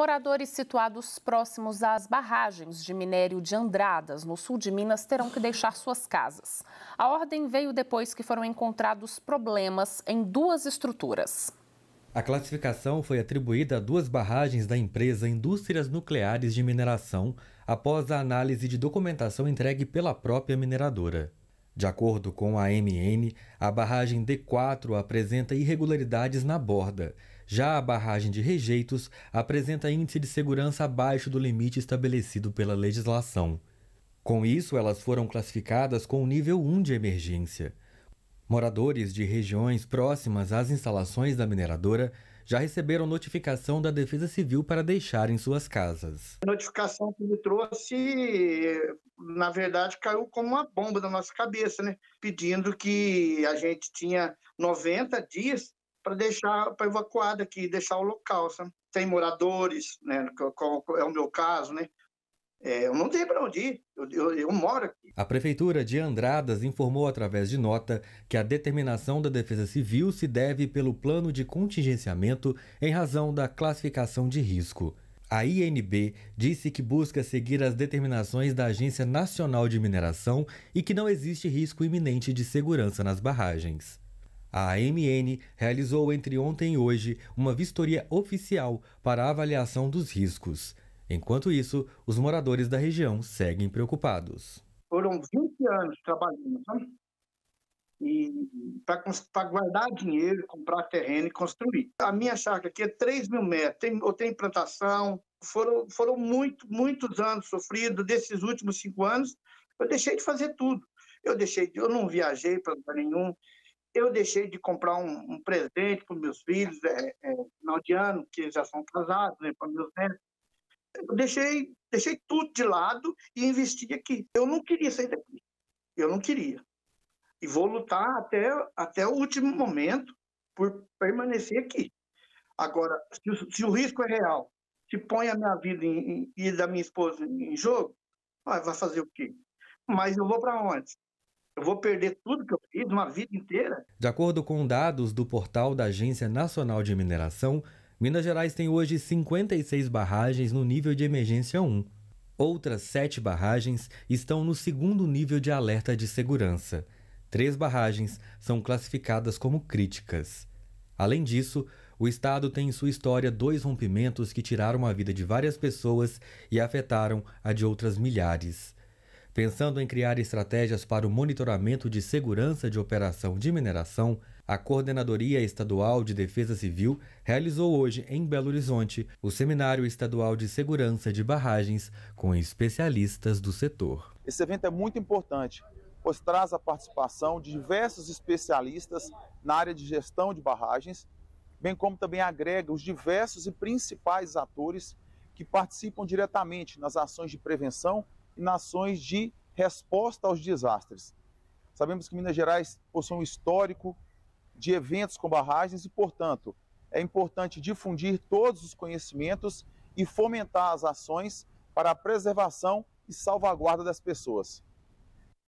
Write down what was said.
Moradores situados próximos às barragens de minério de Andradas, no sul de Minas, terão que deixar suas casas. A ordem veio depois que foram encontrados problemas em duas estruturas. A classificação foi atribuída a duas barragens da empresa Indústrias Nucleares de Mineração após a análise de documentação entregue pela própria mineradora. De acordo com a AMN, a barragem D4 apresenta irregularidades na borda. Já a barragem de rejeitos apresenta índice de segurança abaixo do limite estabelecido pela legislação. Com isso, elas foram classificadas com o nível 1 de emergência. Moradores de regiões próximas às instalações da mineradora já receberam notificação da Defesa Civil para deixarem suas casas. A notificação que me trouxe, na verdade, caiu como uma bomba na nossa cabeça, né? Pedindo que a gente tinha 90 dias para deixar, para evacuar daqui, deixar o local, sabe? Tem moradores, né? É o meu caso, né? É, eu não tenho para onde ir, eu, eu, eu, moro aqui. A Prefeitura de Andradas informou através de nota que a determinação da Defesa Civil se deve pelo plano de contingenciamento em razão da classificação de risco. A INB disse que busca seguir as determinações da Agência Nacional de Mineração e que não existe risco iminente de segurança nas barragens. A AMN realizou entre ontem e hoje uma vistoria oficial para a avaliação dos riscos. Enquanto isso, os moradores da região seguem preocupados. Foram 20 anos trabalhando? E para guardar dinheiro, comprar terreno e construir. A minha chácara aqui é 3 mil metros, tem, eu tenho plantação, foram, foram muito, muitos anos sofridos. Desses últimos cinco anos, eu deixei de fazer tudo. Eu deixei, eu não viajei para lugar nenhum. Eu deixei de comprar um, um presente para meus filhos, é, é, final de ano, que já são casados, né, para meus netos eu deixei, deixei tudo de lado e investi aqui. Eu não queria sair daqui. Eu não queria. E vou lutar até, até o último momento por permanecer aqui. Agora, se, se o risco é real, se põe a minha vida em, e da minha esposa em jogo, vai fazer o quê? Mas eu vou para onde? Eu vou perder tudo que eu fiz, uma vida inteira? De acordo com dados do portal da Agência Nacional de Mineração, Minas Gerais tem hoje 56 barragens no nível de emergência 1. Outras sete barragens estão no segundo nível de alerta de segurança. Três barragens são classificadas como críticas. Além disso, o estado tem em sua história dois rompimentos que tiraram a vida de várias pessoas e afetaram a de outras milhares. Pensando em criar estratégias para o monitoramento de segurança de operação de mineração, a Coordenadoria Estadual de Defesa Civil realizou hoje, em Belo Horizonte, o Seminário Estadual de Segurança de Barragens com especialistas do setor. Esse evento é muito importante, pois traz a participação de diversos especialistas na área de gestão de barragens, bem como também agrega os diversos e principais atores que participam diretamente nas ações de prevenção e ações de resposta aos desastres. Sabemos que Minas Gerais possui um histórico de eventos com barragens e, portanto, é importante difundir todos os conhecimentos e fomentar as ações para a preservação e salvaguarda das pessoas.